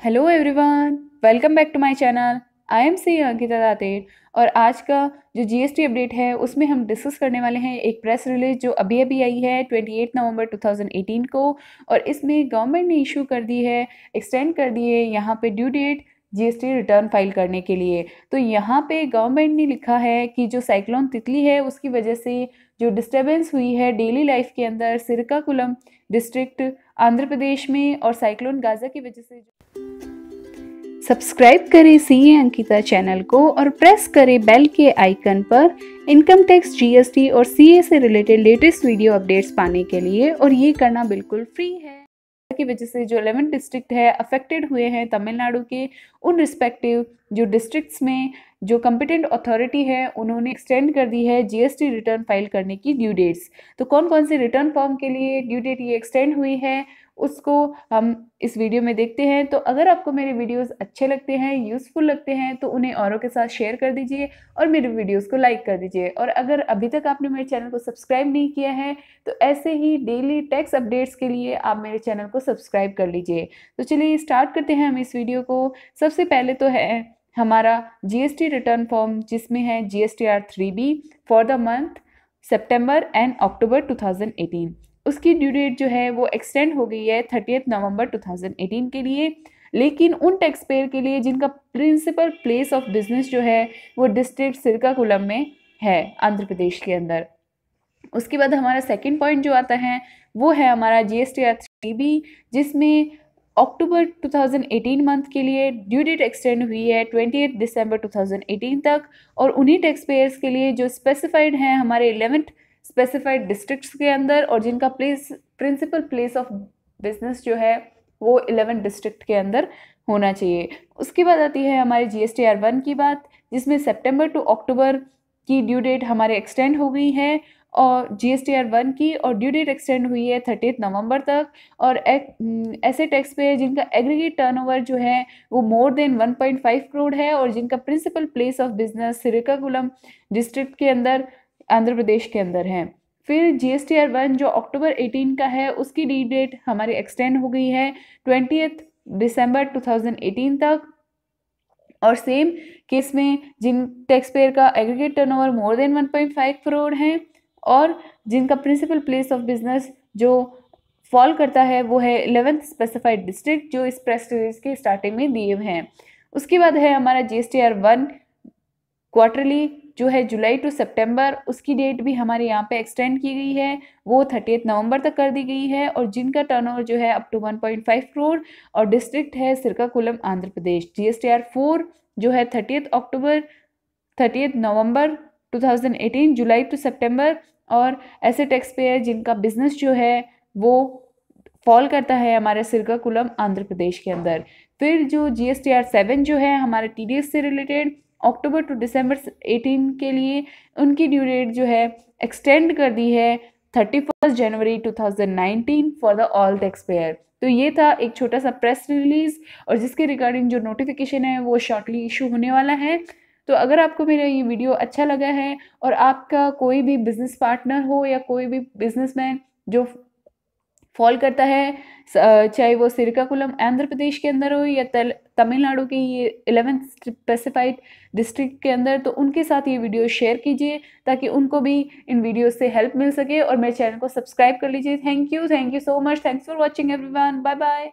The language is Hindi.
Hello everyone welcome back to my channel I am C Ankita Dater और आज का जो जीएसटी अपडेट है, उसमें हम डिस्कस करने वाले हैं एक प्रेस रिलीज़ जो अभी अभी आई है 28 नवंबर 2018 को और इसमें गवर्नमेंट ने इशू कर दी है एक्सटेंड कर दिए है यहाँ पे due date GST return file करने के लिए। तो यहाँ पे गवर्नमेंट ने लिखा है कि जो साइक्लोन तितली है, उसकी वजह से जो डिस्टर्बेंस हुई है डेली लाइफ के अंदर सिरकाकुलम डिस्ट्रिक्ट आंध्र प्रदेश में और साइक्लोन गाजा की वजह से सब्सक्राइब करें सी ए अंकिता चैनल को और प्रेस करें बेल के आइकन पर इनकम टैक्स जीएसटी और सीए से रिलेटेड लेटेस्ट वीडियो अपडेट्स पाने के लिए और ये करना बिल्कुल फ्री है। की वजह से जो एलेवन डिस्ट्रिक्ट है अफेक्टेड हुए हैं तमिलनाडु के। उन रिस्पेक्टिव जो डिस्ट्रिक्ट्स में जो कंपिटेंट अथॉरिटी है, उन्होंने एक्सटेंड कर दी है जीएसटी रिटर्न फ़ाइल करने की ड्यू डेट्स तो कौन कौन से रिटर्न फॉर्म के लिए ड्यू डेट ये एक्सटेंड हुई है उसको हम इस वीडियो में देखते हैं। तो अगर आपको मेरे वीडियोस अच्छे लगते हैं, यूज़फुल लगते हैं तो उन्हें औरों के साथ शेयर कर दीजिए और मेरे वीडियोस को लाइक कर दीजिए। और अगर अभी तक आपने मेरे चैनल को सब्सक्राइब नहीं किया है तो ऐसे ही डेली टैक्स अपडेट्स के लिए आप मेरे चैनल को सब्सक्राइब कर लीजिए। तो चलिए स्टार्ट करते हैं हम इस वीडियो को। सबसे पहले तो है हमारा जीएसटी रिटर्न फॉर्म जिसमें है G S T R three B for the month September and October 2018 उसकी ड्यू डेट जो है वो एक्सटेंड हो गई है थर्टी नवंबर 2018 के लिए। लेकिन उन टैक्स पेयर के लिए जिनका प्रिंसिपल प्लेस ऑफ़ बिज़नेस जो है वो डिस्ट्रिक्ट सिरकाकुलम में है, आंध्र प्रदेश के अंदर। उसके बाद हमारा सेकेंड पॉइंट जो आता है वो है हमारा G S T R B जिसमें अक्टूबर 2018 मंथ के लिए ड्यू डेट एक्सटेंड हुई है ट्वेंटी दिसंबर 2018 तक और उन्हीं टैक्स पेयर्स के लिए जो स्पेसिफाइड हैं हमारे इलेवेंथ स्पेसिफाइड डिस्ट्रिक्ट्स के अंदर और जिनका place principal place of business जो है, वो इलेवन डिस्ट्रिक्ट के अंदर होना चाहिए। उसके बाद आती है हमारी G S T R one की बात, जिसमें सितंबर टू अक्टूबर की ड्यू डेट हमारे एक्सटेंड हो गई है और G S T R one की और ड्यू डेट एक्सटेंड हुई है थर्टी नवंबर तक और ऐसे टैक्स पे जिनका एग्रीगेट टर्नओवर जो है, वो more than one point five crore है और जिनका principal place of business Srikakulam district के अंदर आंध्र प्रदेश के अंदर हैं। फिर G S T R one जो अक्टूबर 18 का है, उसकी डी डेट हमारी एक्सटेंड हो गई है ट्वेंटी दिसंबर 2018 तक। और सेम केस में जिन टैक्स पेयर का aggregate turnover more than 1.5 crore है, और जिनका प्रिंसिपल प्लेस ऑफ़ बिज़नेस जो फॉल करता है, वो है इलेवेंथ स्पेसिफाइड डिस्ट्रिक्ट जो इस प्रेस रिलीज़ के स्टार्टिंग में दिए हुए हैं। उसके बाद है हमारा G S T R one quarterly जो है जुलाई टू सितंबर, उसकी डेट भी हमारे यहाँ पे एक्सटेंड की गई है। वो थर्टी नवंबर तक कर दी गई है और जिनका टर्नओवर जो है up to one point five crore और डिस्ट्रिक्ट है सिरकाकुलम आंध्र प्रदेश जी एस जो है थर्टी अक्टूबर थर्टी नवंबर 2018 जुलाई टू सितंबर और ऐसे टैक्स पेयर जिनका बिज़नेस जो है वो फॉल करता है हमारे सिरकाकुलम आंध्र प्रदेश के अंदर। फिर जो G S T R seven जो है हमारे टी डी एस से रिलेटेड अक्टूबर टू दिसंबर 18 के लिए उनकी ड्यू डेट जो है एक्सटेंड कर दी है thirty first January 2019 for the all tax payer तो ये था एक छोटा सा प्रेस रिलीज़ और जिसके रिगार्डिंग जो नोटिफिकेशन है वो शॉर्टली इशू होने वाला है। तो अगर आपको मेरा ये वीडियो अच्छा लगा है और आपका कोई भी बिज़नेस पार्टनर हो या कोई भी बिजनेसमैन जो फॉल करता है चाहे वो सिरकाकुलम आंध्र प्रदेश के अंदर हो या तमिलनाडु के ये इलेवेंथ स्पेसिफाइड डिस्ट्रिक्ट के अंदर तो उनके साथ ये वीडियो शेयर कीजिए ताकि उनको भी इन वीडियो से हेल्प मिल सके और मेरे चैनल को सब्सक्राइब कर लीजिए। Thank you thank you so much thanks for watching every bye bye